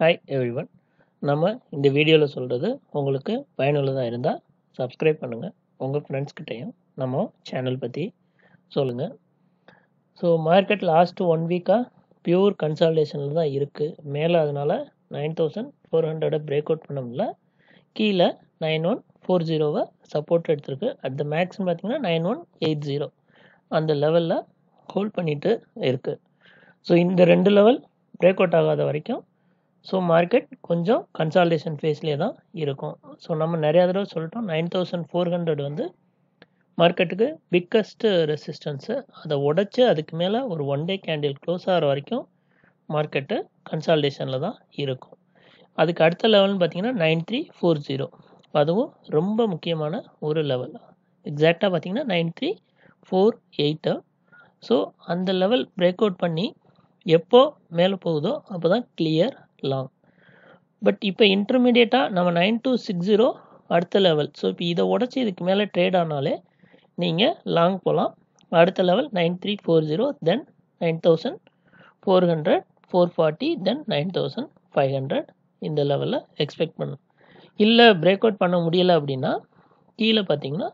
Hi everyone நம்ம இந்த வீடியோவில் சொல்கிறது உங்களுக்கு பயனுள்ளதாக இருந்தால் சப்ஸ்கிரைப் பண்ணுங்கள் உங்கள் ஃப்ரெண்ட்ஸ்கிட்டையும் நம்ம சேனல் பற்றி சொல்லுங்கள் ஸோ மார்க்கெட் லாஸ்ட் ஒன் வீக்காக பியூர் கன்சால்டேஷனில் தான் இருக்குது மேலே அதனால் நைன் தௌசண்ட் ஃபோர் ஹண்ட்ரடை பிரேக் அவுட் பண்ண முடியல. கீழே நைன் ஒன் ஃபோர் ஜீரோவை சப்போர்ட் எடுத்திருக்கு. அட் த மேக்ஸ்னு பார்த்தீங்கன்னா நைன் ஒன் எயிட் ஜீரோ அந்த லெவலில் ஹோல்ட் பண்ணிட்டு இருக்குது ஸோ இந்த ரெண்டு லெவல் பிரேக் அவுட் ஆகாத வரைக்கும் ஸோ மார்க்கெட் கொஞ்சம் கன்சால்டேஷன் ஃபேஸ்லேயே தான் இருக்கும். ஸோ நம்ம நிறையா தடவை சொல்லிட்டோம் நைன் தௌசண்ட் ஃபோர் ஹண்ட்ரட் வந்து மார்க்கெட்டுக்கு பிக்கஸ்ட்டு ரெசிஸ்டன்ஸு அதை உடச்சி அதுக்கு மேலே ஒரு ஒன் டே கேண்டில் க்ளோஸ் ஆகிற வரைக்கும் மார்க்கெட்டு கன்சால்டேஷனில் தான் இருக்கும். அதுக்கு அடுத்த லெவல்னு பார்த்தீங்கன்னா நைன் த்ரீ ஃபோர் ஜீரோ அதுவும் ரொம்ப முக்கியமான ஒரு லெவல் எக்ஸாக்டாக பார்த்தீங்கன்னா nine three four eight so அந்த லெவல் பிரேக் அவுட் பண்ணி எப்போ மேலே போகுதோ அப்போ தான் கிளியர் லாங் பட் இப்போ இன்டர்மீடியட்டாக நம்ம நைன் டூ சிக்ஸ் ஜீரோ அடுத்த லெவல் ஸோ இப்போ இதை உடச்சி இதுக்கு மேலே ட்ரேட் ஆனாலே நீங்கள் லாங் போகலாம் அடுத்த level nine three four zero then nine thousand four hundred four forty then nine thousand five hundred இந்த லெவலில் எக்ஸ்பெக்ட் பண்ணும் இல்லை பிரேக் அவுட் பண்ண முடியலை அப்படின்னா கீழே பார்த்தீங்கன்னா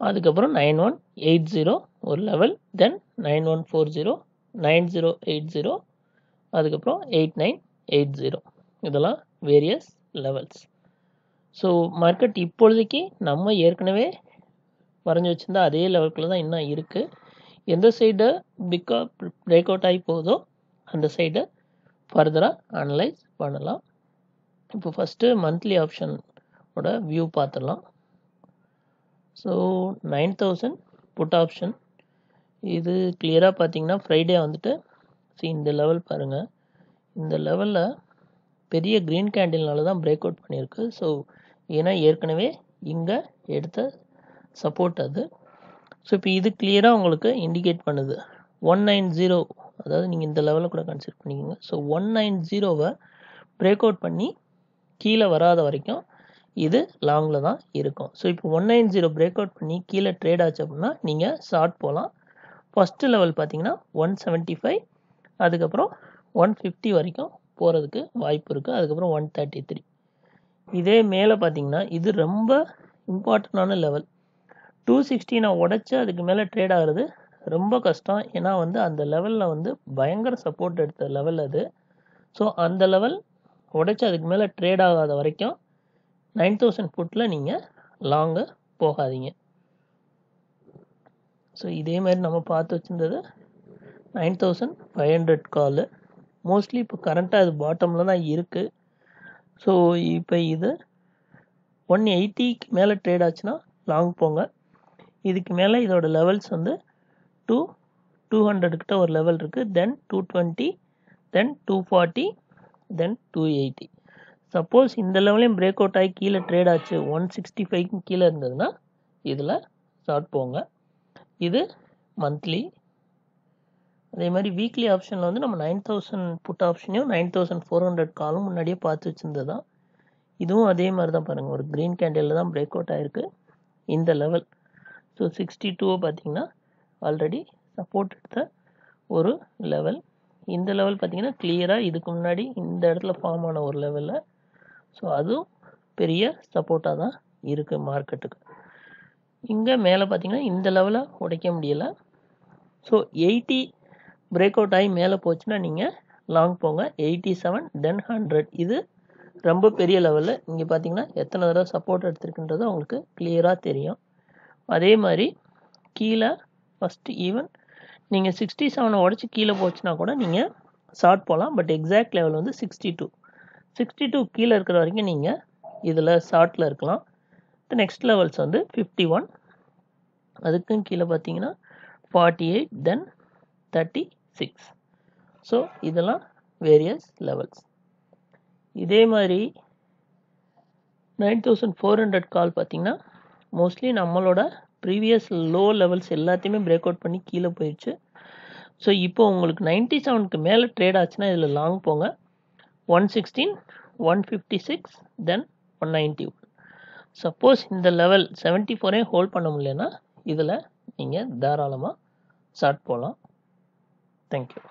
அதுக்கப்புறம் நைன் ஒன் எயிட் ஜீரோ ஒரு level then nine one four zero nine zero eight zero அதுக்கப்புறம் எயிட் நைன் எயிட் ஜீரோ. இதெல்லாம் வேரியஸ் லெவல்ஸ் ஸோ மார்க்கெட் இப்பொழுதைக்கு நம்ம ஏற்கனவே வரைஞ்சி வச்சுருந்தா அதே லெவலுக்குள்ள தான் இன்னும் இருக்குது எந்த சைடு பிக்கா பிரேக் அவுட் ஆகி போகுதோ அந்த சைடு ஃபர்தராக அனலைஸ் பண்ணலாம். இப்போ ஃபஸ்ட்டு மந்த்லி ஆப்ஷனோட வியூ பார்த்துடலாம் so nine thousand put option இது கிளியராக பார்த்தீங்கன்னா ஃப்ரைடே வந்துட்டு சி இந்த லெவல் பாருங்கள் இந்த லெவலில் பெரிய க்ரீன் கேண்டில்னால தான் பிரேக் அவுட் பண்ணியிருக்கு. ஸோ ஏன்னா ஏற்கனவே இங்கே எடுத்த சப்போர்ட் அது. ஸோ இப்போ இது கிளியராக உங்களுக்கு இண்டிகேட் பண்ணுது. ஒன் நைன் ஜீரோ அதாவது நீங்கள் இந்த லெவலில் கூட கன்சிடர் பண்ணிக்கோங்க. ஸோ ஒன் நைன் ஜீரோவை பிரேக் அவுட் பண்ணி கீழே வராத வரைக்கும் இது லாங்கில் தான் இருக்கும். ஸோ இப்போ one nine zero break out பண்ணி கீழே ட்ரேட் ஆச்சு அப்படின்னா நீங்கள் ஷார்ட் போகலாம் ஃபஸ்ட்டு லெவல் பார்த்தீங்கன்னா ஒன் செவன்ட்டி ஃபைவ் அதுக்கப்புறம் ஒன் ஃபிஃப்டி வரைக்கும் போகிறதுக்கு வாய்ப்பு இருக்குது அதுக்கப்புறம் ஒன் தேர்ட்டி த்ரீ இதே மேலே பார்த்தீங்கன்னா இது ரொம்ப இம்பார்ட்டண்டான லெவல் டூ சிக்ஸ்டி நான் உடச்சி அதுக்கு மேலே ட்ரேட் ஆகிறது ரொம்ப கஷ்டம். ஏன்னா வந்து அந்த லெவலில் வந்து பயங்கர சப்போர்ட் எடுத்த லெவல் அது. ஸோ அந்த லெவல் உடச்சி அதுக்கு மேலே ட்ரேட் ஆகாத வரைக்கும் நைன் தௌசண்ட் ஃபுட்டில் நீங்கள் லாங்கு போகாதீங்க. ஸோ இதே மாதிரி நம்ம பார்த்து வச்சுருந்தது nine thousand five hundred call mostly இப்போ கரண்ட்டாக அது பாட்டமில் தான் இருக்குது ஸோ இப்போ இது ஒன் எயிட்டிக்கு மேலே ட்ரேட் ஆச்சுன்னா லாங் போங்க. இதுக்கு மேலே இதோட லெவல்ஸ் வந்து டூ டூ ஹண்ட்ரட்கிட்ட ஒரு லெவல் இருக்குது then two twenty then two forty then two eighty suppose இந்த லெவலையும் பிரேக் அவுட் ஆகி கீழே ட்ரேட் ஆச்சு. ஒன் சிக்ஸ்டி ஃபைவ்க்கு கீழே இருந்ததுன்னா இதில் ஷார்ட் போங்க. இது மந்த்லி அதே மாதிரி வீக்லி ஆப்ஷனில் வந்து நம்ம நைன் தௌசண்ட் புட் ஆப்ஷனையும் நைன் தௌசண்ட் ஃபோர் ஹண்ட்ரட் காலும் முன்னாடியே பார்த்து வச்சுருந்தது தான் இதுவும் அதே மாதிரி தான் பாருங்கள் ஒரு க்ரீன் கேண்டில் தான் பிரேக் அவுட் ஆகிருக்கு இந்த லெவல் ஸோ சிக்ஸ்டி டூவை பார்த்தீங்கன்னா ஆல்ரெடி சப்போர்ட் எடுத்த ஒரு லெவல் இந்த லெவல் பார்த்தீங்கன்னா கிளியராக இதுக்கு முன்னாடி இந்த இடத்துல ஃபார்ம் ஆன ஒரு லெவலில் ஸோ அதுவும் பெரிய சப்போர்ட்டாக தான் இருக்குது மார்க்கெட்டுக்கு இங்கே மேலே பார்த்தீங்கன்னா இந்த லெவலை உடைக்க முடியலை. ஸோ எயிட்டி பிரேக் அவுட் ஆகி மேலே போச்சுன்னா நீங்கள் லாங் போங்க. எயிட்டி செவன் தென் ஹண்ட்ரட் இது ரொம்ப பெரிய லெவலில் இங்கே பார்த்தீங்கன்னா எத்தனை தடவை சப்போர்ட் எடுத்திருக்குன்றது உங்களுக்கு கிளியராக தெரியும். அதே மாதிரி கீழே ஃபஸ்ட்டு ஈவன் நீங்கள் சிக்ஸ்டி செவனை உடச்சி கீழே போச்சுன்னா கூட நீங்கள் ஷார்ட் போகலாம் பட் எக்ஸாக்ட் லெவல் வந்து சிக்ஸ்டி டூ சிக்ஸ்டி டூ கீழே இருக்கிற வரைக்கும் நீங்கள் இதில் ஷார்ட்டில் இருக்கலாம். நெக்ஸ்ட் லெவல்ஸ் வந்து ஃபிஃப்டி ஒன் அதுக்கும் கீழே பார்த்தீங்கன்னா forty eight then thirty six so இதெல்லாம் வேரியஸ் லெவல்ஸ் இதே மாதிரி nine thousand four hundred call பார்த்தீங்கன்னா மோஸ்ட்லி நம்மளோட ப்ரீவியஸ் லோ லெவல்ஸ் எல்லாத்தையுமே பிரேக் அவுட் பண்ணி கீழே போயிடுச்சு ஸோ இப்போ உங்களுக்கு நைன்ட்டி செவனுக்கு மேலே ட்ரேட் ஆச்சுன்னா இதில் லாங் போங்க. One sixteen one fifty six then one ninety one suppose இந்த லெவல் செவன்ட்டி ஃபோரே ஹோல்ட் பண்ண முடியலன்னா இதில் நீங்கள் தாராளமாக ஷார்ட் போகலாம் Thank you.